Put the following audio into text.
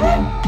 Woo!